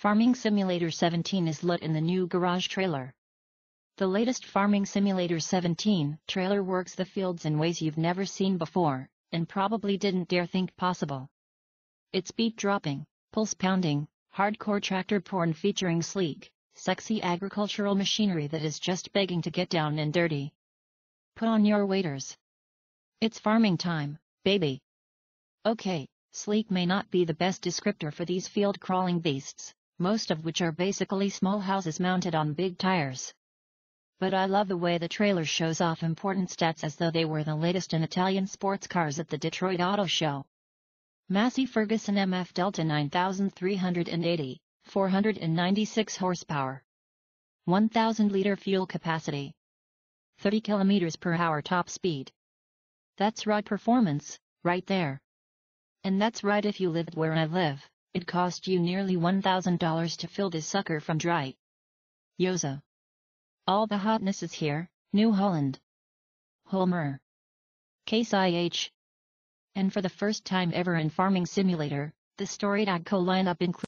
Farming Simulator 17 is lit in the new garage trailer. The latest Farming Simulator 17 trailer works the fields in ways you've never seen before, and probably didn't dare think possible. It's beat dropping, pulse pounding, hardcore tractor porn featuring sleek, sexy agricultural machinery that is just begging to get down and dirty. Put on your waders. It's farming time, baby. Okay, sleek may not be the best descriptor for these field crawling beasts, most of which are basically small houses mounted on big tires. But I love the way the trailer shows off important stats as though they were the latest in Italian sports cars at the Detroit Auto Show. Massey Ferguson MF Delta 9380, 496 horsepower. 1000 liter fuel capacity. 30 kilometers per hour top speed. That's right performance, right there. And that's right if you lived where I live. It cost you nearly $1,000 to fill this sucker from dry. Yoza. All the hotness is here, New Holland. Holmer. Case IH. And for the first time ever in Farming Simulator, the storied AGCO lineup includes